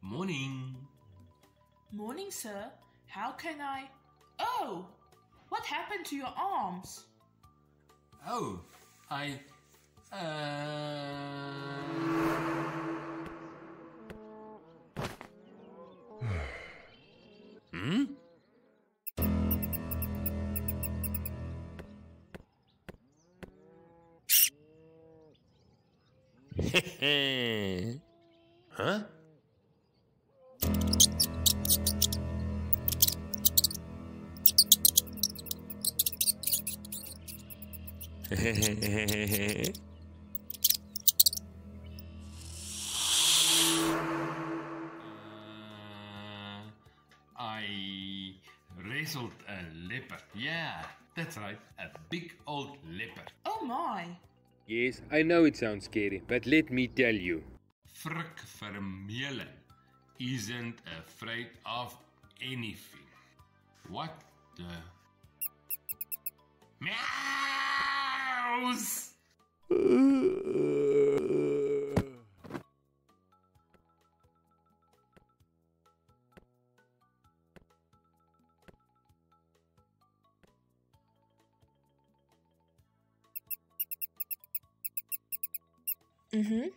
Morning. Morning, sir. How can I? Oh, what happened to your arms? Oh, I. Uh. hmm? Huh? Uh, I wrestled a leopard. Yeah, that's right, a big old leopard. Oh my. Yes, I know it sounds scary, but let me tell you. Frick Vermeulen isn't afraid of anything. What the? Meows! Mm-hmm.